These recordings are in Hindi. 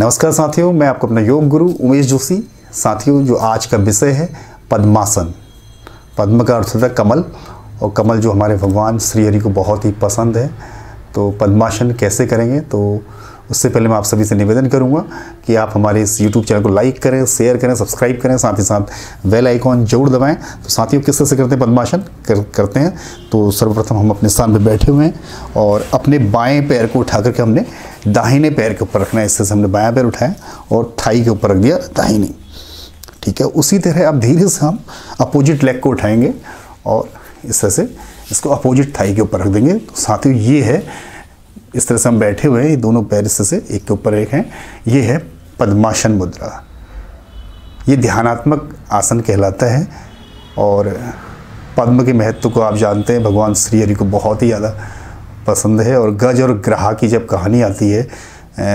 नमस्कार साथियों, मैं आपको अपना योग गुरु उमेश जोशी। साथियों, जो आज का विषय है पद्मासन। पद्म का अर्थ होता है कमल, और कमल जो हमारे भगवान श्री हरि को बहुत ही पसंद है। तो पद्मासन कैसे करेंगे? तो उससे पहले मैं आप सभी से निवेदन करूँगा कि आप हमारे इस यूट्यूब चैनल को लाइक करें शेयर करें सब्सक्राइब करें साथ ही साथ बेल आइकॉन ज़रूर दबाएँ। तो साथियों किस तरह से करते हैं पद्मासन कर, करते हैं। तो सर्वप्रथम हम अपने स्थान पर बैठे हुए हैं और अपने बाएँ पैर को उठा करके हमने दाहिने पैर के ऊपर रखना है। इससे हमने बायां पैर उठाया और थाई के ऊपर रख दिया दाहिनी। ठीक है उसी तरह अब धीरे से हम अपोजिट लेग को उठाएँगे और इस तरह से इसको अपोजिट थाई के ऊपर रख देंगे। तो साथियों ये है इस तरह से हम बैठे हुए हैं, ये दोनों पैर इस से एक के ऊपर एक हैं। ये है पद्मासन मुद्रा। ये ध्यानात्मक आसन कहलाता है और पद्म के महत्व को आप जानते हैं। भगवान श्री हरि को बहुत ही ज़्यादा पसंद है और गज और ग्रहा की जब कहानी आती है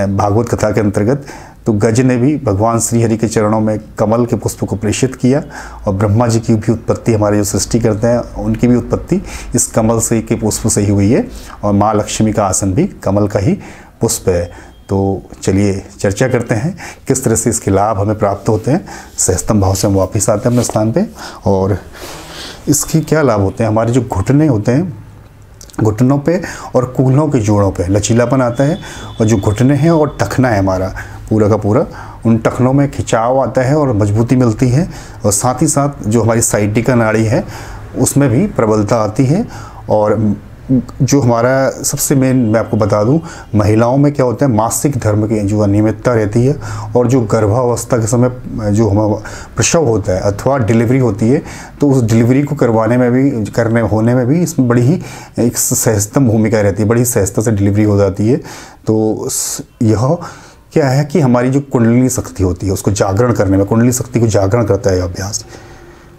भागवत कथा के अंतर्गत तो गज ने भी भगवान श्री हरि के चरणों में कमल के पुष्प को प्रेषित किया और ब्रह्मा जी की भी उत्पत्ति हमारे जो सृष्टि करते हैं, उनकी भी उत्पत्ति इस कमल से के पुष्प से ही हुई है और माँ लक्ष्मी का आसन भी कमल का ही पुष्प है। तो चलिए चर्चा करते हैं, किस तरह से इसके लाभ हमें प्राप्त होते हैं। सहस्तम भाव से हम वापस आते हैं अपने स्थान पे और इसके क्या लाभ होते हैं? हमारे जो घुटने होते हैं, घुटनों पे और कूल्हों के जोड़ों पे लचीलापन आता है और जो घुटने हैं और टखना है हमारा। पूरा का पूरा, उन टखनों में खिंचाव आता है और मजबूती मिलती है और साथ ही साथ जो हमारी साइटिका नाड़ी है, उसमें भी प्रबलता आती है और जो हमारा सबसे मेन मैं आपको बता दूँ, महिलाओं में क्या होता है, मासिक धर्म की जो अनियमितता रहती है और जो गर्भावस्था के समय जो हमारा प्रसव होता है अथवा डिलीवरी होती है तो उस डिलीवरी को करवाने में भी, करने, होने में भी इसमें बड़ी ही एक सहजतम भूमिका रहती है, बड़ी सहजता से डिलीवरी हो जाती है। तो यह क्या है कि हमारी जो कुंडली शक्ति होती है, उसको जागरण करने में, कुंडली शक्ति को जागरण करता है अभ्यास।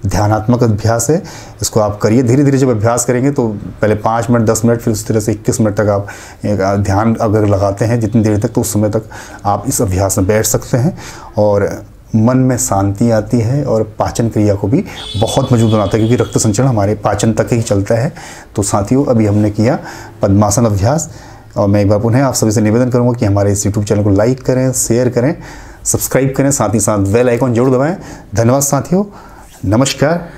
ध्यानात्मक अभ्यास है, इसको आप करिए। धीरे धीरे जब अभ्यास करेंगे तो पहले पाँच मिनट, दस मिनट, फिर उस तरह से इक्कीस मिनट तक आप ध्यान अगर लगाते हैं जितनी देर तक तो उस समय तक आप इस अभ्यास में बैठ सकते हैं और मन में शांति आती है और पाचन क्रिया को भी बहुत मज़बूत बनाता है, क्योंकि रक्त संचरण हमारे पाचन तक ही चलता है। तो साथियों, अभी हमने किया पद्मासन अभ्यास। और मैं एक बार पुनः आप सभी से निवेदन करूँगा कि हमारे इस यूट्यूब चैनल को लाइक करें शेयर करें सब्सक्राइब करें, साथ ही साथ वेल आइकॉन ज़रूर दबाएँ। धन्यवाद साथियों। नमस्कार।